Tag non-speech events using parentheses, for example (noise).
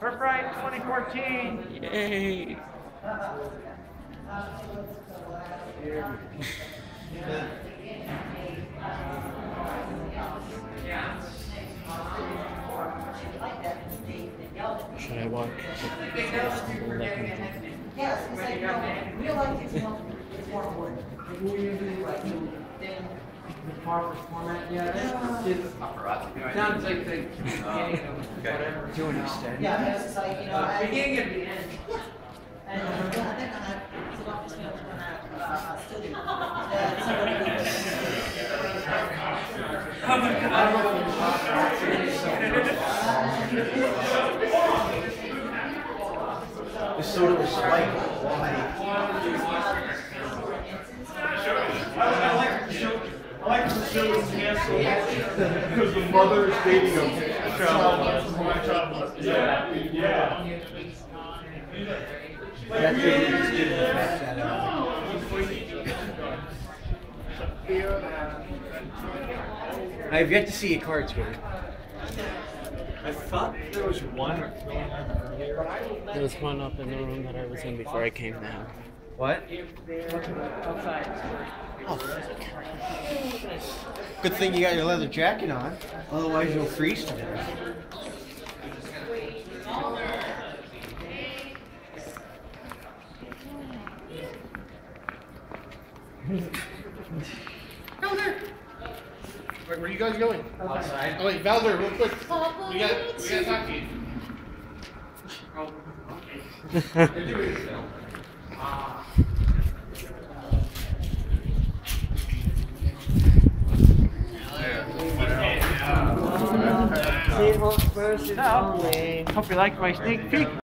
First Pride 2014. Yay! Should I walk? Yes, it's like, you real life more, is more important. Like, we usually like, you know, then The farmer's format, yeah, that's, it's, sounds like the beginning of whatever. To an extent. Yeah, it's like, you know, Uh, I. Beginning of the end. And, uh, yeah, then I, so I just, you know, when I, uh, studied, uh, somebody. The soda was spiked. Why? I like the show. I like the show was canceled because the mother is dating a child from my child. Yeah, yeah. That kid is good at that, that, I have yet to see a card swing. I thought there was one going on earlier. There was one up in the room that I was in before I came down. What? Outside. Oh, Good thing you got your leather jacket on. Otherwise, you'll freeze to death. Wait, where are you guys going? Outside. Oh wait, Valdor, real quick. We got, we got to talk to you. (laughs) Hope you like my sneak peek.